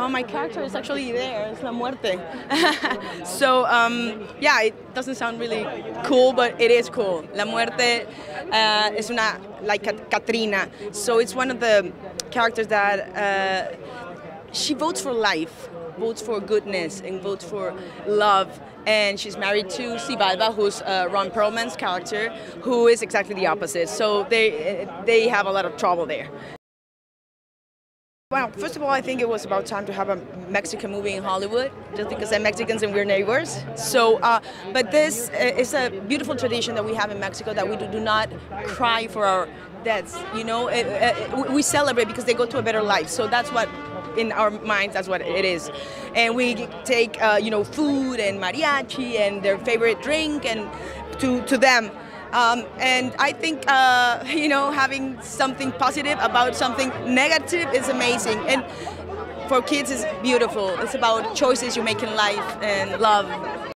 Oh, my character is actually there. It's La Muerte. so, um, yeah, it doesn't sound really cool, but it is cool. La Muerte uh, is una, like Catrina. So it's one of the characters that uh, she votes for life, votes for goodness, and votes for love. And she's married to Xibalba, who's uh, Ron Perlman's character, who is exactly the opposite. So they they have a lot of trouble there. Well, first of all, I think it was about time to have a Mexican movie in Hollywood, just because they're Mexicans and we're neighbors. So, uh, but this is a beautiful tradition that we have in Mexico that we do, do not cry for our deaths. You know, it, it, we celebrate because they go to a better life. So that's what, in our minds, that's what it is. And we take, uh, you know, food and mariachi and their favorite drink and to to them. Um, and I think, uh, you know, having something positive about something negative is amazing. And for kids, it's beautiful. It's about choices you make in life and love.